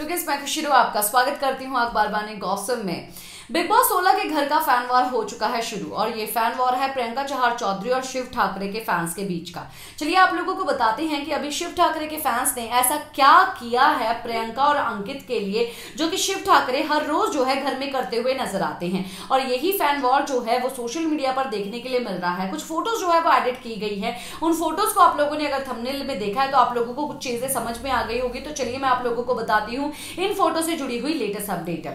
लुकेश मैं खुशी आपका स्वागत करती हूँ अखबार बानी गौसम में। बिग बॉस 16 के घर का फ़ैन वॉर हो चुका है शुरू, और ये फ़ैन वॉर है प्रियंका चौहान चौधरी और शिव ठाकरे के फैंस के बीच का। चलिए आप लोगों को बताते हैं कि अभी शिव ठाकरे के फैंस ने ऐसा क्या किया है प्रियंका और अंकित के लिए, जो कि शिव ठाकरे हर रोज जो है घर में करते हुए नज़र आते हैं। और यही फ़ैन वॉर जो है वो सोशल मीडिया पर देखने के लिए मिल रहा है। कुछ फ़ोटोज़ जो है वो एडिट की गई है। उन फ़ोटोज़ को आप लोगों ने अगर थंबनेल में देखा है तो आप लोगों को कुछ चीज़ें समझ में आ गई होगी। तो चलिए मैं आप लोगों को बताती हूँ इन फ़ोटो से जुड़ी हुई लेटेस्ट अपडेट।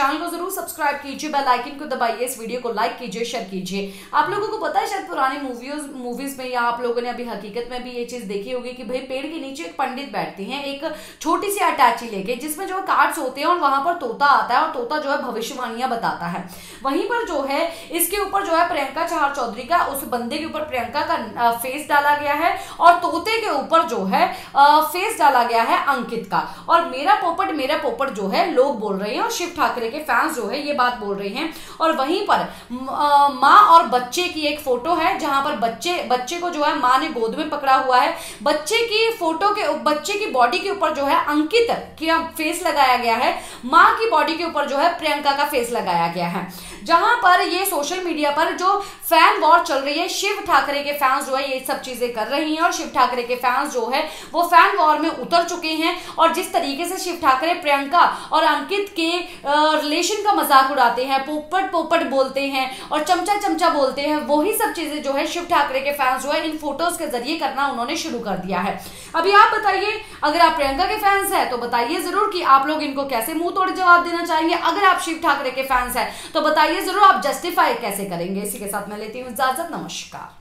चैनल को ज़रूर सब्सक्राइब कीजिए बेल आइकन को दबाइए, इस वीडियो को लाइक कीजिए शेयर कीजिए। आप लोगों को पता है शायद पुराने मूवीज़ मूवीज़ में या आप लोगों ने अभी हकीकत में भी ये चीज़ देखी होगी कि भाई पेड़ के नीचे एक पंडित बैठते हैं, एक छोटी सी अटैची लेके, जिसमें जो कार्ड्स होते हैं और वहाँ पर तोता आता है और तोता जो है भविष्यवाणियाँ बताता है। वहीं पर जो है, इसके ऊपर जो है प्रियंका चहार चौधरी का, उस बंदे के ऊपर प्रियंका का फेस डाला गया है और तोते के ऊपर जो है फेस डाला गया है अंकित का। और मेरा पोपट मेरा पोपट जो है, लोग बोल रहे हैं और शिव ठाकरे के फैंस जो है ये बात बोल रहे हैं। और वहीं पर, माँ और बच्चे की एक फ़ोटो है, जहाँ पर बच्चे बच्चे को जो है माँ ने गोद में पकड़ा हुआ है। बच्चे की फ़ोटो के, बच्चे की बॉडी के ऊपर जो है अंकित की फेस लगाया गया है। माँ की बॉडी के ऊपर जो है प्रियंका का फेस लगाया गया है। जहाँ पर ये सोशल मीडिया पर जो फ़ैन वॉर चल रही है, शिव ठाकरे के फैंस जो है ये सब चीज़ें कर रही हैं। और शिव ठाकरे के फैंस जो है, वो फ़ैन वॉर में उतर चुके हैं। और जिस तरीके से शिव ठाकरे, प्रियंका और अंकित के रिलेशन का मज़ाक उड़ाते हैं, पोपट पोपट बोलते हैं और चमचा चमचा बोलते हैं। वही सब चीज़ें जो है शिव ठाकरे के फैंस जो है, इन फ़ोटोज़ के ज़रिए करना उन्होंने शुरू कर दिया है। अभी आप बताइए, अगर आप प्रियंका के फैंस हैं तो बताइए ज़रूर कि आप लोग इनको कैसे मुँह तोड़ जवाब देना चाहेंगे अगर आप शिव ठाकरे के फैंस हैं तो बताइए ज़रूर आप जस्टिफाई कैसे करेंगे। इसी के साथ मैं लेती हूँ इजाज़त, नमस्कार।